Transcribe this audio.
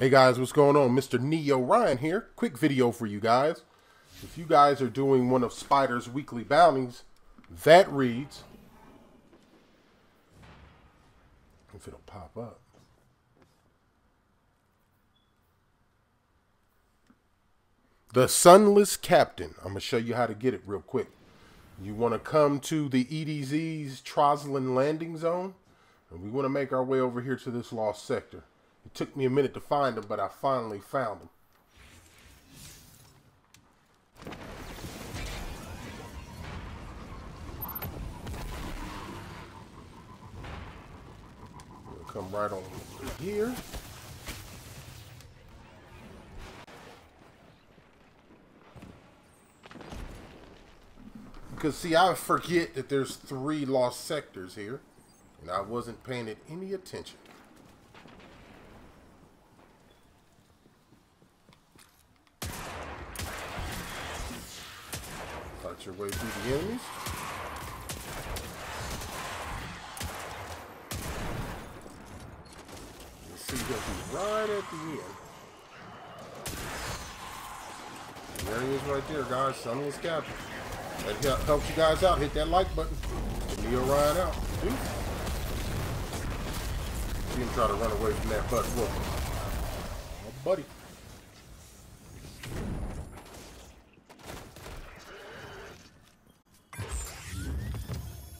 Hey guys, what's going on? Mr. Neo Ryan here. Quick video for you guys. If you guys are doing one of Spider's weekly bounties, that reads, if it'll pop up. The Sunless Captain. I'm going to show you how to get it real quick. You want to come to the EDZ's Trostland landing zone, and we want to make our way over here to this lost sector. It took me a minute to find them, but I finally found them. Come right on here. Because see, I forget that there's three lost sectors here, and I wasn't paying it any attention. Your way through the enemies. You see right at the end. There he is right there, guys. Sunless Captain. That helps you guys out. Hit that like button. Neo Ryan out. Dude. See him try to run away from that butt. Whoa. Oh, buddy.